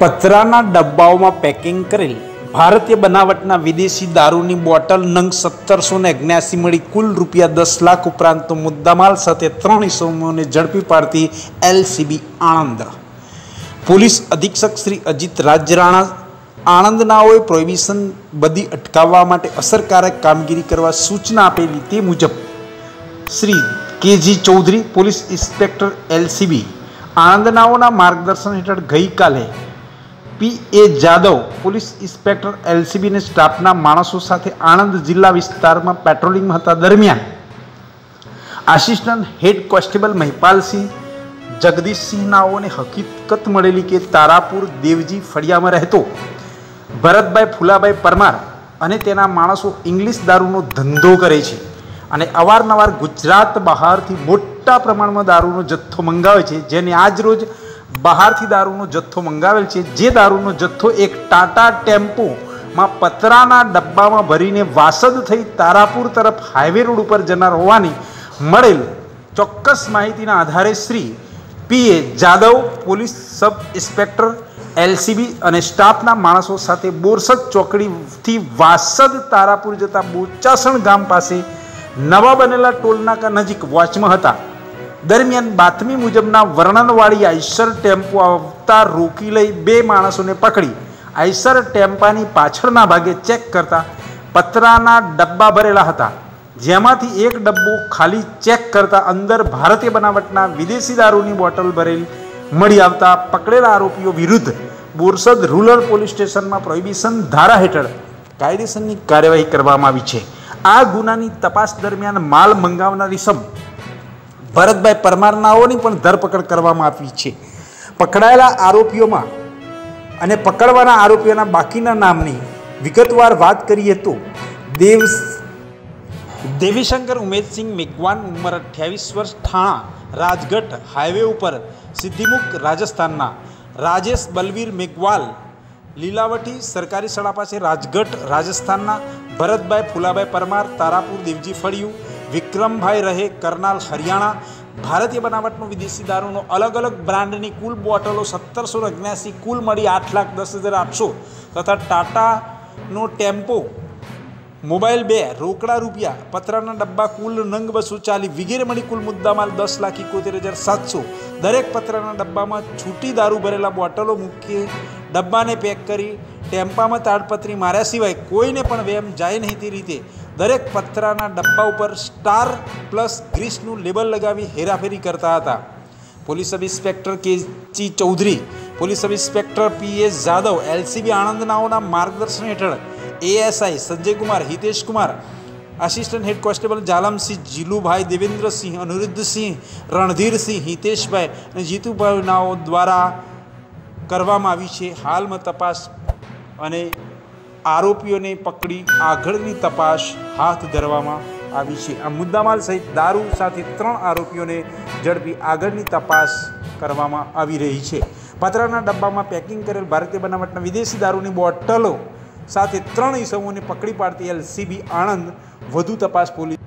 પતરાના ડબ્બાઓમાં packing કરેલ ભારતીય બનાવટના વિદેશી દારૂની બોટલ નંગ સત્તરસો ને અગ્યાસી મળી કુલ રૂપિયા દસ લાખ ઉપરાંતનો મુદ્દામાલ સાથે ત્રણ ઇસમોને ઝડપી પાડતી એલસીબી આણંદ. પોલીસ અધિક્ષક શ્રી અજીત રાજરાણા આણંદનાઓએ પ્રોહિબિશન બધી અટકાવવા માટે અસરકારક કામગીરી કરવા સૂચના આપેલી તે મુજબ Shri KG Chaudhari, police inspector LCB આણંદનાઓના માર્ગદર્શન હેઠળ ગઈકાલે P A Jadav, police inspector એલસીબીને સ્ટાફના માણસો સાથે આણંદ જિલ્લા વિસ્તારમાં પેટ્રોલિંગમાં હતા દરમિયાન. Assistant head constable Mahipalsinh Jagdishsinh નાઓને હકીકત મળેલી કે તારાપુર દેવજી ફળિયામાં રહેતો ભરતભાઈ ફુલાભાઈ પરમાર અને તેના માણસો ઇંગ્લિશ દારૂનો ધંધો કરે છે અને અવારનવાર ગુજરાત બહારથી મોટા પ્રમાણમાં દારૂનો જથ્થો મંગાવે છે, જેને આજ રોજ બહારથી દારૂનો જથ્થો મંગાવેલ છે. જે દારૂનો જથ્થો એક ટાટા ટેમ્પોમાં પતરાના ડબ્બામાં ભરીને વાસદ થઈ તારાપુર તરફ હાઈવે રોડ ઉપર જનાર હોવાની મળેલ ચોક્કસ માહિતીના આધારે Shri P. A. Jadav, police sub inspector, LCB અને સ્ટાફના માણસો સાથે બોરસદ ચોકડીથી વાસદ તારાપુર જતા બોચાસણ ગામ પાસે નવા બનેલા ટોલનાકા નજીક વોચમાં હતા. દરમિયાન બાતમી મુજબના વર્ણનવાળી આઈસર ટેમ્પો આવતા રોકી લઈ બે માણસોને પકડી. આઈસર ટેમ્પાની પાછળના ભાગે ચેક કરતા પતરાના ડબ્બા ભરેલા હતા. જેમાંથી એક ડબ્બો ખાલી ચેક કરતા અંદર ભારતીય બનાવટના વિદેશી દારૂની બોટલ ભરેલી મળી આવતા પકડેલા આરોપીઓ વિરુદ્ધ બોરસદ રૂરલ પોલીસ સ્ટેશનમાં પ્રોહિબિશન ધારા હેઠળ કાયદેસરની કાર્યવાહી કરવામાં આવી છે. આ ગુનાની તપાસ દરમિયાન માલ મંગાવનારી ઇસમ ભરતભાઈ પરમારનાઓની પણ ધરપકડ કરવામાં આવી છે. પકડાયેલા આરોપીઓમાં અને પકડવાના આરોપીઓના બાકીના નામની વિગતવાર વાત કરીએ તો દેવ દેવીશંકર ઉમેદસિંહ મેઘવાન ઉંમર અઠ્યાવીસ વર્ષ ઠાણા રાજગઢ હાઈવે ઉપર સિદ્ધિમુખ રાજસ્થાનના રાજેશ બલવીર મેઘવાલ લીલાવટી સરકારી શાળા પાસે રાજગઢ રાજસ્થાનના ભરતભાઈ ફુલાભાઈ પરમાર તારાપુર દેવજી ફળિયું વિક્રમભાઈ રહે કરનાલ હરિયાણા ભારતીય બનાવટનો વિદેશી દારૂનો અલગ અલગ બ્રાન્ડની કુલ બોટલો સત્તરસો અગ્યાસી કુલ મળી આઠ લાખ દસ હજાર આઠસો. તથા ટાટાનો ટેમ્પો, મોબાઈલ બે, રોકડા રૂપિયા, પતરાના ડબ્બા, કુલ નંગ બસો ચાલી વગેરે મળી કુલ મુદ્દામાલ દસ લાખ એકોતેર હજાર સાતસો. દરેક પતરાના ડબ્બામાં છૂટી દારૂ ભરેલા બોટલો મૂકી ડબ્બાને પેક કરી ટેમ્પામાં તાડપત્રી માર્યા સિવાય કોઈને પણ વેમ જાય નહીં તે રીતે. દરેક પતરાના ડબ્બા ઉપર સ્ટાર પ્લસ ગ્રીસનું લેબલ લગાવી હેરાફેરી કરતા હતા. પોલીસ સબ ઇન્સ્પેક્ટર કે ચી Chaudhary, police sub inspector P S Jadav, LCB આણંદનાઓના માર્ગદર્શન હેઠળ ASI Sanjaykumar, Hiteshkumar, assistant head constable Jalamsinh, Jilubhai Devendrasinh, Anirudhsinh, Randhirsinh, Hiteshbhai અને જીતુભાઈ નાઓ દ્વારા કરવામાં આવી છે હાલમાં તપાસ અને આરોપીઓને પકડી આગળની તપાસ હાથ ધરવામાં આવી છે. આ મુદ્દામાલ સહિત દારૂ સાથે ત્રણ આરોપીઓને ઝડપી આગળની તપાસ કરવામાં આવી રહી છે. પતરાના ડબ્બામાં પેકિંગ કરેલ ભારતીય બનાવટના વિદેશી દારૂની બોટલો સાથે ત્રણ ઈસમોને પકડી પાડતી એલસીબી આણંદ વધુ તપાસ પોલીસ